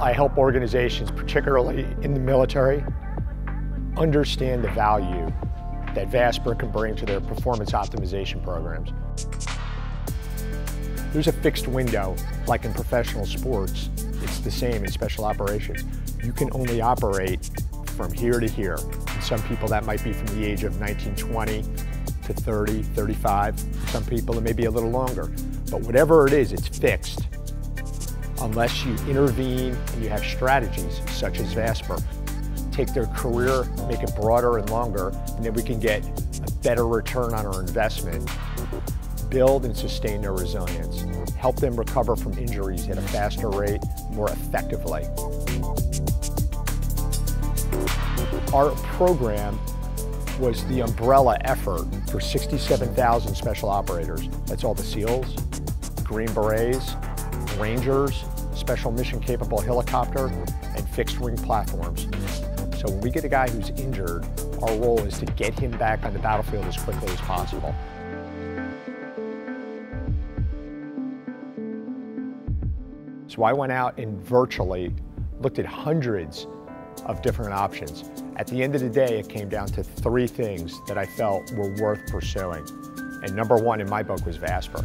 I help organizations, particularly in the military, understand the value that Vasper can bring to their performance optimization programs. There's a fixed window, like in professional sports, it's the same in special operations. You can only operate from here to here. And some people that might be from the age of 1920 to 30, 35. Some people it may be a little longer. But whatever it is, it's fixed unless you intervene and you have strategies such as Vasper. Take their career, make it broader and longer, and then we can get a better return on our investment, build and sustain their resilience, help them recover from injuries at a faster rate, more effectively. Our program was the umbrella effort for 67,000 special operators. That's all the SEALs, Green Berets, Rangers, special mission capable helicopter, and fixed wing platforms. So when we get a guy who's injured, our role is to get him back on the battlefield as quickly as possible. So I went out and virtually looked at hundreds of different options. At the end of the day, it came down to three things that I felt were worth pursuing. And number one in my book was Vasper.